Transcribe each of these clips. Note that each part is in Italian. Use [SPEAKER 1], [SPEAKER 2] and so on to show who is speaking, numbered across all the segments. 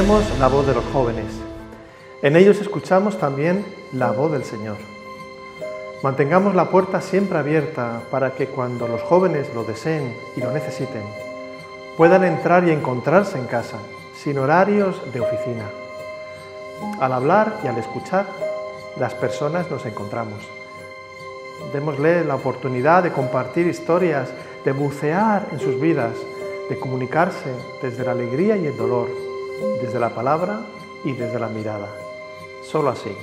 [SPEAKER 1] Escuchemos la voz de los jóvenes. En ellos escuchamos también la voz del Señor. Mantengamos la puerta siempre abierta para que cuando los jóvenes lo deseen y lo necesiten, puedan entrar y encontrarse en casa, sin horarios de oficina. Al hablar y al escuchar, las personas nos encontramos. Démosle la oportunidad de compartir historias, de bucear en sus vidas, de comunicarse desde la alegría y el dolor, desde la palabra y desde la mirada. Solo así,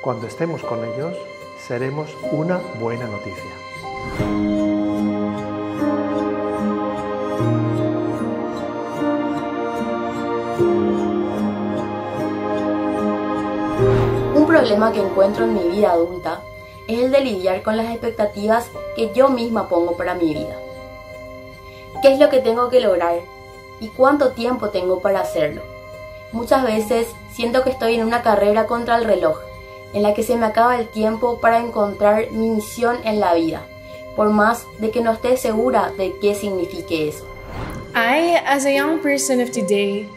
[SPEAKER 1] cuando estemos con ellos, seremos una buena noticia.
[SPEAKER 2] Un problema que encuentro en mi vida adulta es el de lidiar con las expectativas que yo misma pongo para mi vida. ¿Qué es lo que tengo que lograr? ¿Y cuánto tiempo tengo para hacerlo? Muchas veces siento que estoy en una carrera contra el reloj, en la que se me acaba el tiempo para encontrar mi misión en la vida, por más de que no esté segura de qué signifique eso.
[SPEAKER 3] I, as a young person of today,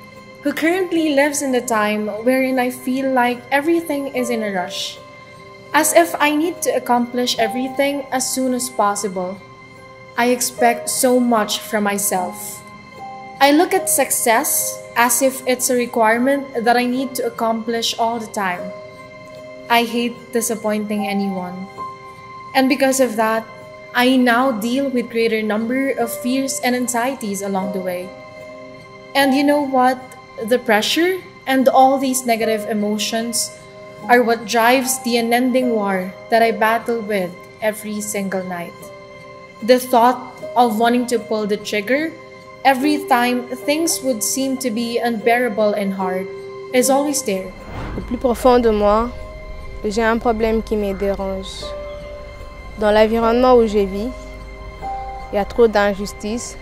[SPEAKER 3] who currently lives in the time wherein I feel like everything is in a rush, as if I need to accomplish everything as soon as possible. I expect so much from myself. I look at success as if it's a requirement that I need to accomplish all the time. I hate disappointing anyone. And because of that, I now deal with greater number of fears and anxieties along the way. And you know what? The pressure and all these negative emotions are what drives the unending war that I battle with every single night. The thought of wanting to pull the trigger every time things would seem to be unbearable and hard is always there.
[SPEAKER 4] Au plus profond de moi, j'ai un problème qui me dérange. Dans l'environnement où je vis, il y a trop d'injustice,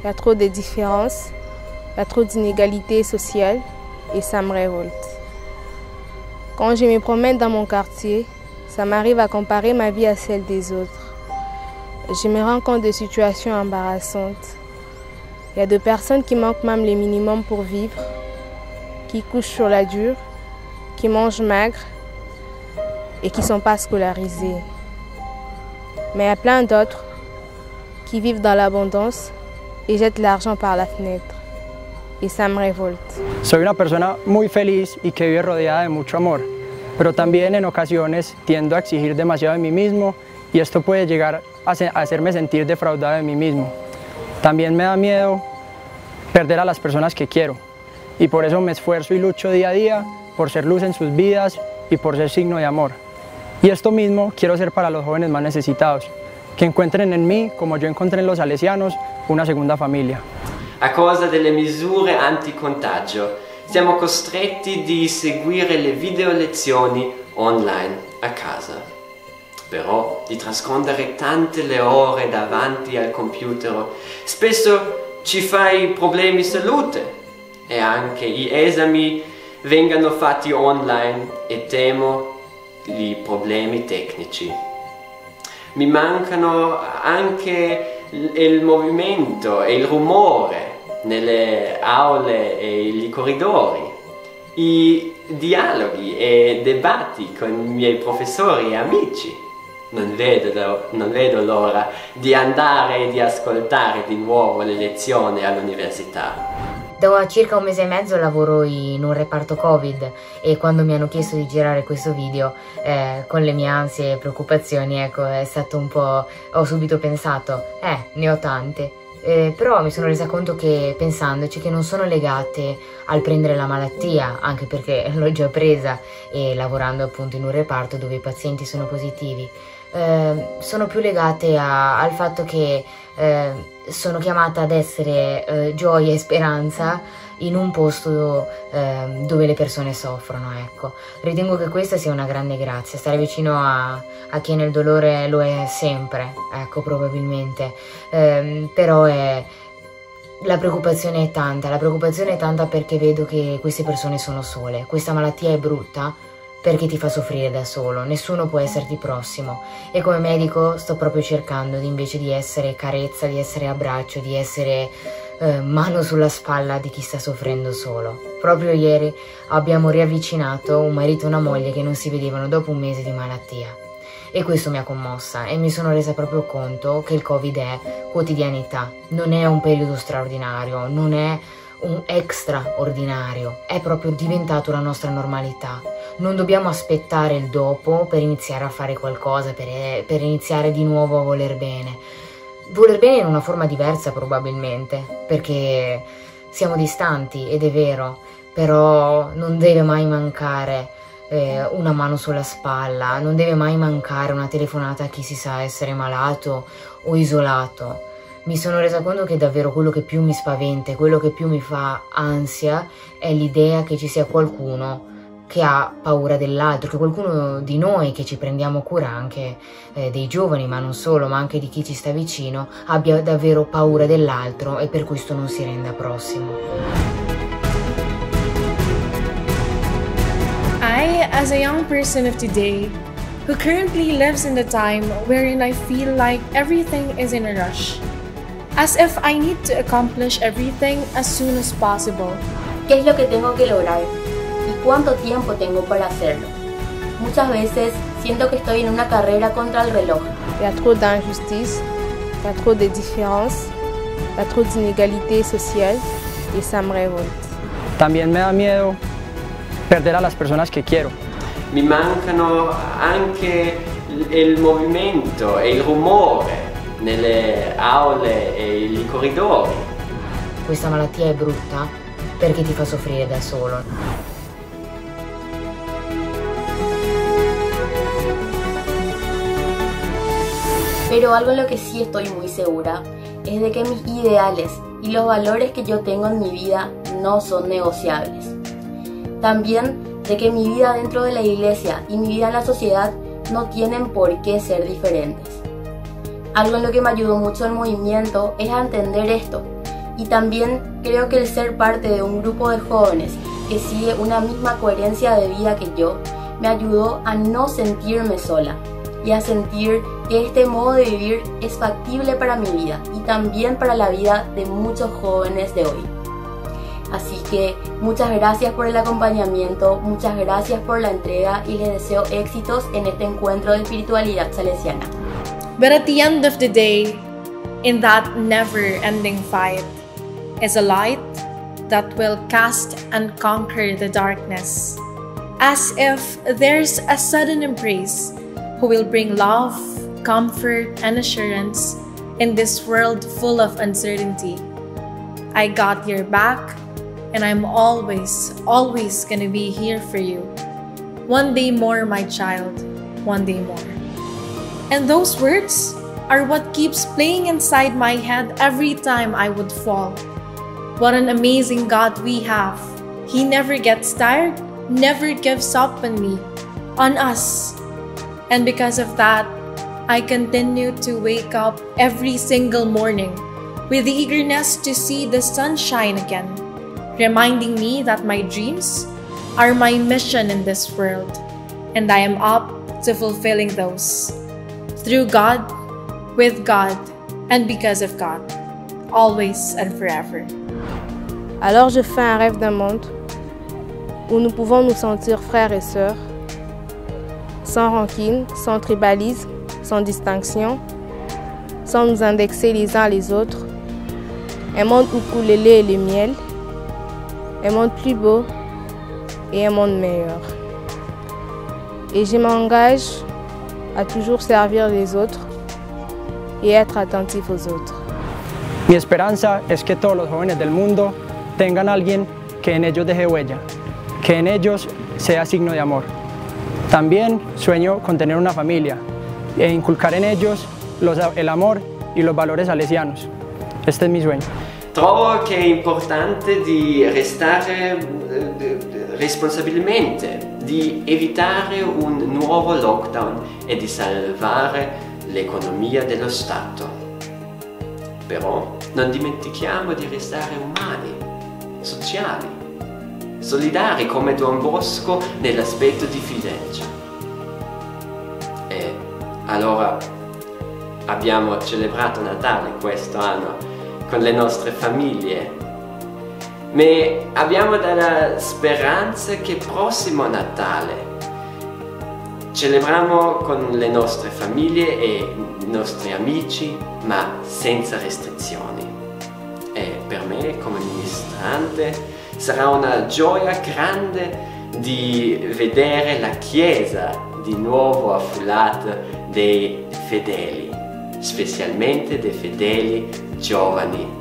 [SPEAKER 4] il y a trop de différences, il y a trop d'inégalités sociales et ça me révolte. Quand je me promène dans mon quartier, ça m'arrive à comparer ma vie à celle des autres. Je me rends compte de situations embarrassantes. Il y a des personnes qui manquent même les minimums pour vivre, qui couchent sur la dure, qui mangent maigre et qui ne sont pas scolarisées. Mais il y a plein d'autres qui vivent dans l'abondance et jettent l'argent par la fenêtre. Y ça me révolte.
[SPEAKER 5] Soy una persona muy feliz y que vive rodeada de mucho amor, pero también en ocasiones tiendo a exigir demasiado de mí mismo y esto puede llegar a hacerme sentir defraudado de mismo. También me da miedo perder a las personas que quiero y por eso me esfuerzo y lucho día a día por ser luz en sus vidas y por ser signo de amor. Y esto mismo quiero ser para los jóvenes más necesitados, que encuentren en mí, como yo encontré en los salesianos, una segunda familia.
[SPEAKER 6] A causa delle misure anti-contagio siamo costretti di seguire le video lezioni online a casa. Però di trascorrere tante le ore davanti al computer spesso ci fai problemi salute e anche gli esami vengano fatti online e temo i problemi tecnici. Mi mancano anche il movimento e il rumore nelle aule e i corridori, i dialoghi e debatti con i miei professori e amici. Non vedo, non vedo l'ora di andare e di ascoltare di nuovo le lezioni all'università.
[SPEAKER 7] Da circa un mese e mezzo lavoro in un reparto Covid e quando mi hanno chiesto di girare questo video eh, con le mie ansie e preoccupazioni, ecco, è stato un po'... ho subito pensato, eh, ne ho tante. Eh, però mi sono resa conto che pensandoci che non sono legate al prendere la malattia, anche perché l'ho già presa e lavorando appunto in un reparto dove i pazienti sono positivi, eh, sono più legate a, al fatto che eh, sono chiamata ad essere eh, gioia e speranza in un posto eh, dove le persone soffrono, ecco. Ritengo che questa sia una grande grazia, stare vicino a, a chi nel dolore lo è sempre, ecco, probabilmente, eh, però è... La preoccupazione è tanta, la preoccupazione è tanta perché vedo che queste persone sono sole, questa malattia è brutta, perché ti fa soffrire da solo, nessuno può esserti prossimo e come medico sto proprio cercando di, invece di essere carezza, di essere abbraccio, di essere eh, mano sulla spalla di chi sta soffrendo solo. Proprio ieri abbiamo riavvicinato un marito e una moglie che non si vedevano dopo un mese di malattia. E questo mi ha commossa e mi sono resa proprio conto che il Covid è quotidianità, non è un periodo straordinario, non è un extraordinario, è proprio diventato la nostra normalità. Non dobbiamo aspettare il dopo per iniziare a fare qualcosa, per, per iniziare di nuovo a voler bene voler bene in una forma diversa probabilmente, perché siamo distanti ed è vero, però non deve mai mancare eh, una mano sulla spalla, non deve mai mancare una telefonata a chi si sa essere malato o isolato. Mi sono resa conto che davvero quello che più mi spaventa, quello che più mi fa ansia è l'idea che ci sia qualcuno che ha paura dell'altro, che qualcuno di noi che ci prendiamo cura anche eh, dei giovani, ma non solo, ma anche di chi ci sta vicino, abbia davvero paura dell'altro e per questo non si renda prossimo.
[SPEAKER 3] I, as a young person of today, who currently lives in the time wherein I feel like everything is in a rush, as if I need to accomplish everything as soon as possible.
[SPEAKER 2] ¿Qué es lo que tengo que lograr? cuánto tiempo tengo para hacerlo. Muchas veces siento que estoy en una carrera contra el reloj.
[SPEAKER 4] Il y a trop d'injustice, il y a trop de différences, il y a trop d'inégalités sociales y ça me révolte.
[SPEAKER 5] También me da miedo perder a las personas que quiero.
[SPEAKER 6] Mi mancano anche il movimento e il rumore nelle aule e nei corridoi.
[SPEAKER 7] Questa malattia è brutta perché ti fa soffrire da solo.
[SPEAKER 2] Pero algo en lo que sí estoy muy segura es de que mis ideales y los valores que yo tengo en mi vida no son negociables. También de que mi vida dentro de la iglesia y mi vida en la sociedad no tienen por qué ser diferentes. Algo en lo que me ayudó mucho el movimiento es a entender esto y también creo que el ser parte de un grupo de jóvenes que sigue una misma coherencia de vida que yo me ayudó a no sentirme sola y a sentir que este modo de vivir es factible para mi vida y también para la vida de muchos jóvenes de hoy. Así que muchas gracias por el acompañamiento, muchas gracias por la entrega y les deseo éxitos en este encuentro de espiritualidad salesiana.
[SPEAKER 3] But at the end of the day, in that never ending fight, is a light that will cast and conquer the darkness. As if there's a sudden embrace who will bring love, comfort, and assurance in this world full of uncertainty. I got your back, and I'm always, always gonna be here for you. One day more, my child, one day more. And those words are what keeps playing inside my head every time I would fall. What an amazing God we have. He never gets tired, never gives up on me, on us, and because of that, I continue to wake up every single morning with the eagerness to see the sunshine again, reminding me that my dreams are my mission in this world, and I am up to fulfilling those. Through God, with God, and because of God, always and forever.
[SPEAKER 4] Alors je fais un rêve d'un monde où nous pouvons nous sentir frères et sœurs sans rancune, sans tribalisme, sans distinction, sans nous indexer les uns les autres. Un monde où coule le lait et le miel, un monde plus beau et un monde meilleur. Et je m'engage a toujours servir les autres y être attentif aux autres.
[SPEAKER 5] Mi esperanza es que todos los jóvenes del mundo tengan alguien que en ellos deje huella, que en ellos sea signo de amor. También sueño con tener una familia e inculcar en ellos los, el amor y los valores salesianos. Este es mi sueño.
[SPEAKER 6] Trovo che è importante di restare eh, responsabilmente, di evitare un nuovo lockdown e di salvare l'economia dello Stato. Però non dimentichiamo di restare umani, sociali, solidari come Don Bosco nell'aspetto di fiducia. E allora abbiamo celebrato Natale questo anno con le nostre famiglie. Ma abbiamo della speranza che prossimo Natale celebriamo con le nostre famiglie e i nostri amici, ma senza restrizioni. E per me come ministrante sarà una gioia grande di vedere la Chiesa di nuovo affollata dei fedeli, specialmente dei fedeli giovani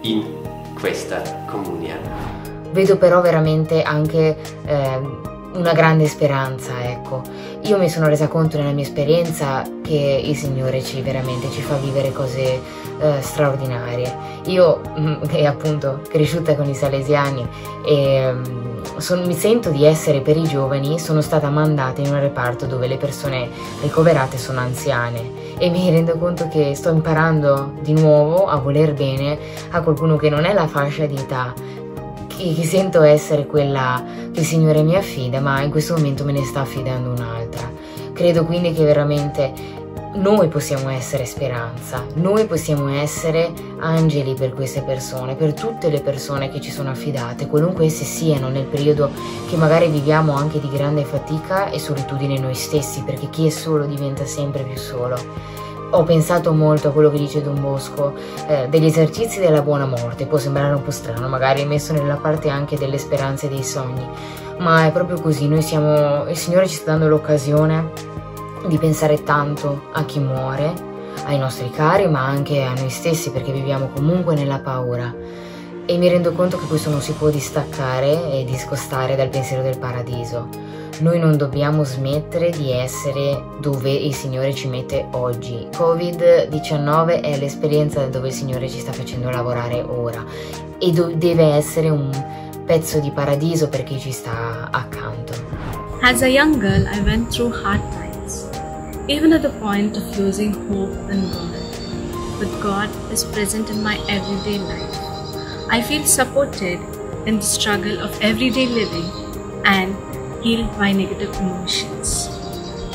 [SPEAKER 6] in questa comunione.
[SPEAKER 7] Vedo però veramente anche eh, una grande speranza, ecco. Io mi sono resa conto nella mia esperienza che il Signore ci veramente ci fa vivere cose eh, straordinarie. Io, mm, appunto cresciuta con i salesiani e mm, son, mi sento di essere per i giovani, sono stata mandata in un reparto dove le persone ricoverate sono anziane e mi rendo conto che sto imparando di nuovo a voler bene a qualcuno che non è la fascia di età che, che sento essere quella che il Signore mi affida, ma in questo momento me ne sta affidando un'altra. Credo quindi che veramente noi possiamo essere speranza, noi possiamo essere angeli per queste persone, per tutte le persone che ci sono affidate, qualunque esse siano nel periodo che magari viviamo anche di grande fatica e solitudine noi stessi, perché chi è solo diventa sempre più solo. Ho pensato molto a quello che dice Don Bosco eh, degli esercizi della buona morte, può sembrare un po' strano, magari messo nella parte anche delle speranze e dei sogni, ma è proprio così, noi siamo, il Signore ci sta dando l'occasione di pensare tanto a chi muore, ai nostri cari, ma anche a noi stessi perché viviamo comunque nella paura. E mi rendo conto che questo non si può distaccare e discostare dal pensiero del paradiso. Noi non dobbiamo smettere di essere dove il Signore ci mette oggi. Covid-19 è l'esperienza dove il Signore ci sta facendo lavorare ora e deve essere un pezzo di paradiso per chi ci sta accanto.
[SPEAKER 8] As a young girl, I went through hard times. Even at the point of losing hope in God. But God is present in my everyday life. I feel supported in the struggle of everyday living and healed by negative emotions.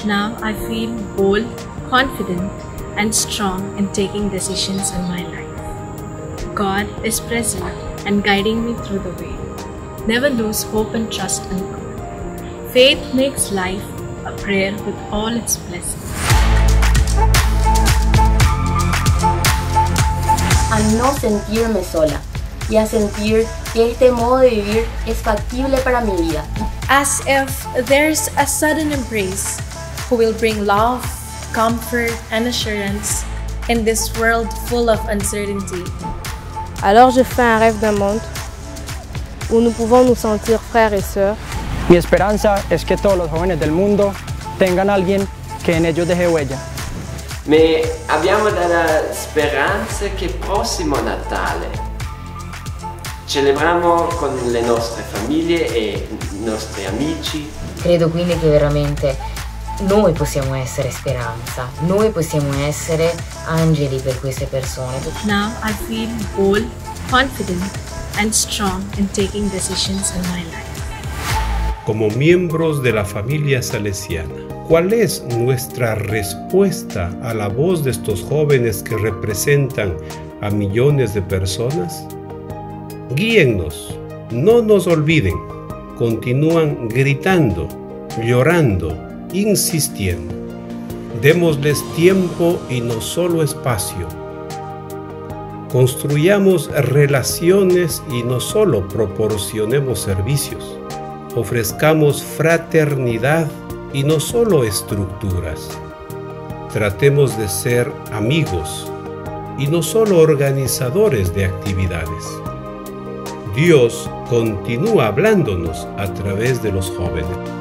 [SPEAKER 8] Now I feel bold, confident, and strong in taking decisions in my life. God is present and guiding me through the way. Never lose hope and trust in God. Faith makes life a prayer with all its blessings.
[SPEAKER 2] A no sentirme sola y a sentir que este modo de vivir es factible para mi vida.
[SPEAKER 3] As if there's a sudden embrace who will bring love, comfort, and assurance in this world full of uncertainty.
[SPEAKER 4] Alors je fais un rêve d'un monde où nous pouvons nous sentir frères et sœurs
[SPEAKER 5] Mi esperanza es que todos los jóvenes del mundo tengan a alguien que en ellos deje huella.
[SPEAKER 6] Ma abbiamo della speranza che prossimo Natale celebriamo con le nostre famiglie e i nostri amici.
[SPEAKER 7] Credo quindi che veramente noi possiamo essere speranza, noi possiamo essere angeli per queste persone.
[SPEAKER 8] Now I feel bold, confident and strong in taking decisions in my life
[SPEAKER 9] como miembros de la familia salesiana. ¿Cuál es nuestra respuesta a la voz de estos jóvenes que representan a millones de personas? Guíennos, no nos olviden, continúan gritando, llorando, insistiendo. Démosles tiempo y no solo espacio. Construyamos relaciones y no solo proporcionemos servicios ofrezcamos fraternidad y no solo estructuras. Tratemos de ser amigos y no solo organizadores de actividades. Dios continúa hablándonos a través de los jóvenes.